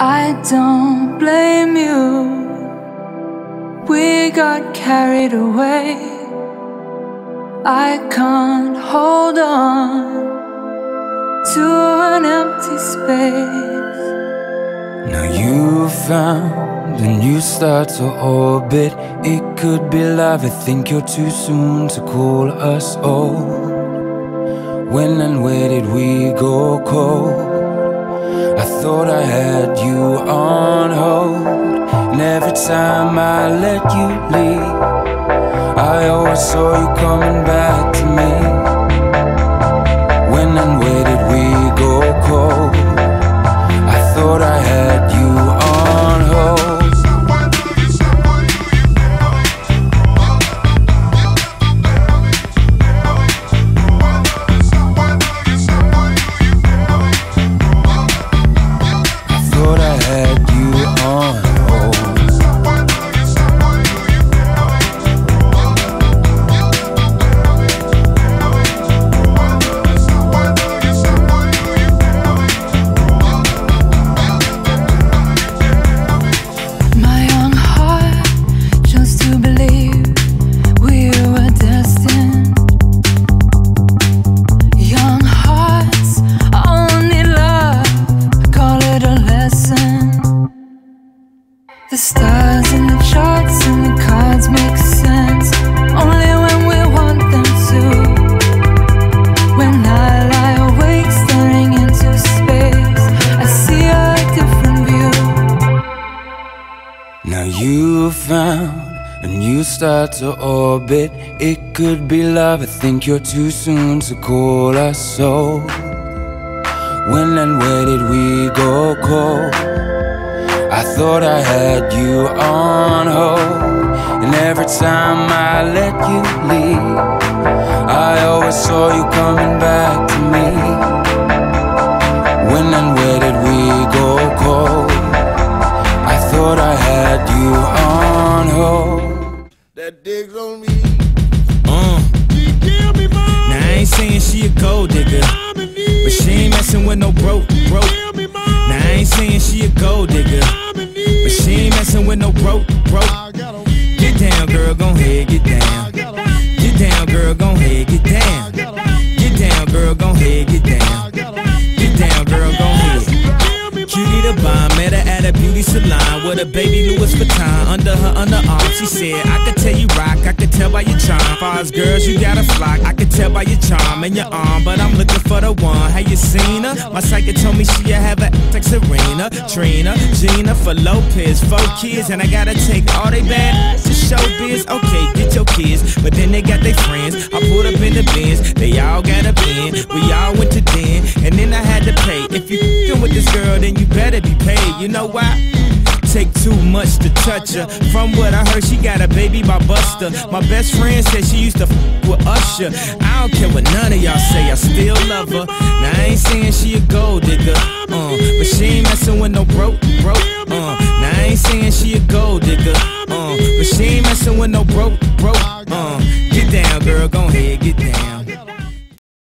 I don't blame you. We got carried away. I can't hold on to an empty space. Now you've found a new star to orbit. It could be love. I think you're too soon to call us old. When and where did we go cold? Thought I had you on hold. And every time I let you leave, I always saw you coming back to me. You found a new star to orbit. It could be love. I think you're too soon to call us so. When and where did we go cold? I thought I had you on hold. And every time I let you leave, I always saw you coming back to me. When and where did we go cold? I thought I had you. That digs on me. Uh. Now I ain't saying she a gold digger, but she ain't messing with no broke, broke. Now I ain't saying she a gold digger, but she ain't messing with no broke, broke. Get down, girl, gon' head, get down. Get down, girl, gon' head, get down. Get down, girl, gon' head, get down. Met her at a beauty salon with a baby Louis Vuitton under her underarm. She said, I could tell you rock, I could tell by your charm. Far as girls, you got a flock, I could tell by your charm and your arm. But I'm looking for the one. Have you seen her? My psychic told me she have a like Serena, Trina, Jennifer Lopez, four kids, and I gotta take all they bad to show showbiz. Okay, get your kids, but then they got their friends. I pulled up in the Benz, they all got a bin. We all went to den, and then I had to pay. If you with this girl, then you better be paid. You know why? Take too much to touch her. From what I heard, she got a baby by Busta. My best friend said she used to f with Usher. I don't care what none of y'all say, I still love her. Now I ain't saying she a gold digger, uh, but she ain't messing with no broke, broke, uh. Now I ain't saying she a gold digger, uh, but she ain't messing with no broke